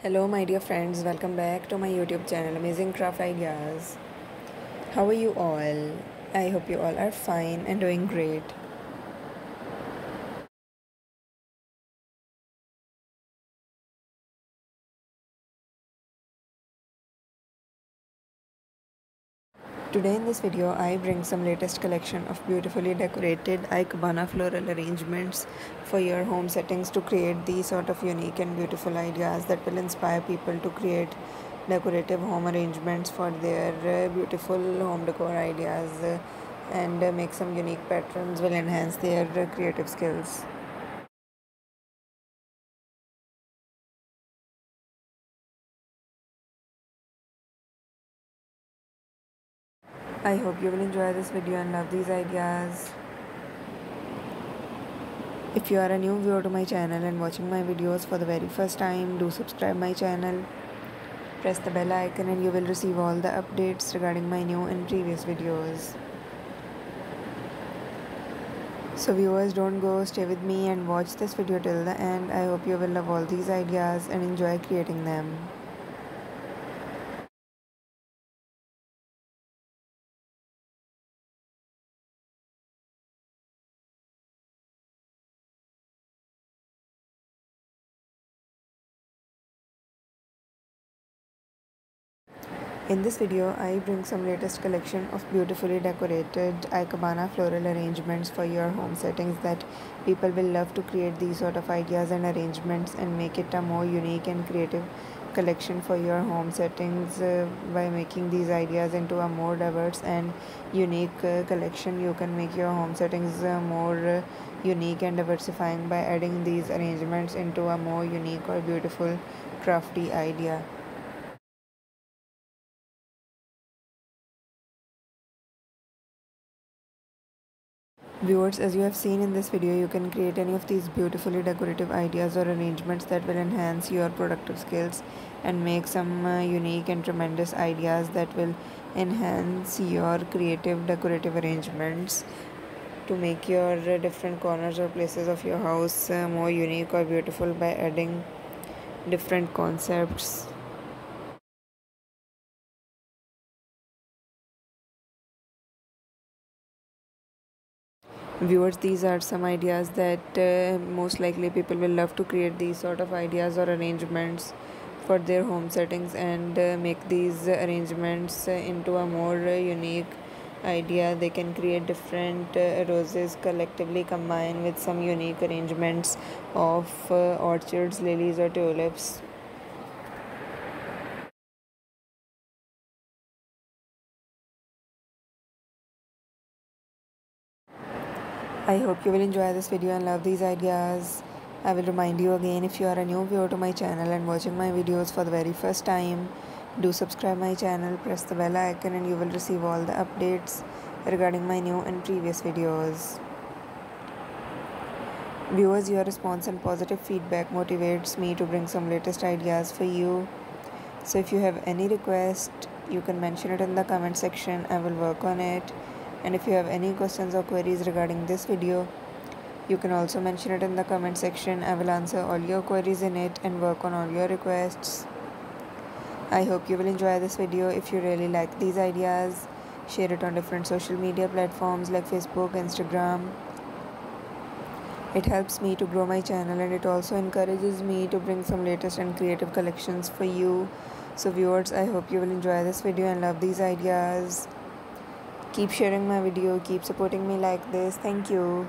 Hello, my dear friends, welcome back to my YouTube channel Amazing Craft Ideas. How are you all? I hope you all are fine and doing great. Today in this video I bring some latest collection of beautifully decorated Ikebana floral arrangements for your home settings to create these sort of unique and beautiful ideas that will inspire people to create decorative home arrangements for their uh, beautiful home decor ideas uh, and uh, make some unique patterns will enhance their creative skills. I hope you will enjoy this video and love these ideas. If you are a new viewer to my channel and watching my videos for the very first time, do subscribe my channel. Press the bell icon and you will receive all the updates regarding my new and previous videos. So viewers don't go stay with me and watch this video till the end. I hope you will love all these ideas and enjoy creating them. In this video, I bring some latest collection of beautifully decorated Ikebana floral arrangements for your home settings that people will love to create these sort of ideas and arrangements and make it a more unique and creative collection for your home settings uh, by making these ideas into a more diverse and unique uh, collection. You can make your home settings uh, more uh, unique and diversifying by adding these arrangements into a more unique or beautiful crafty idea Viewers, as you have seen in this video, you can create any of these beautifully decorative ideas or arrangements that will enhance your productive skills and make some uh, unique and tremendous ideas that will enhance your creative decorative arrangements to make your uh, different corners or places of your house uh, more unique or beautiful by adding different concepts viewers these are some ideas that uh, most likely people will love to create these sort of ideas or arrangements for their home settings and uh, make these arrangements into a more unique idea. They can create different uh, roses collectively combine with some unique arrangements of uh, orchids lilies or tulips I hope you will enjoy this video and love these ideas. I will remind you again if you are a new viewer to my channel and watching my videos for the very first time, do subscribe my channel, press the bell icon and you will receive all the updates regarding my new and previous videos. Viewers, your response and positive feedback motivates me to bring some latest ideas for you. So if you have any request, you can mention it in the comment section. I will work on it and if you have any questions or queries regarding this video you can also mention it in the comment section. I will answer all your queries in it and work on all your requests. I hope you will enjoy this video. If you really like these ideas share it on different social media platforms like facebook instagram. It helps me to grow my channel and it also encourages me to bring some latest and creative collections for you. So viewers i hope you will enjoy this video and love these ideas keep sharing my video. Keep supporting me like this. Thank you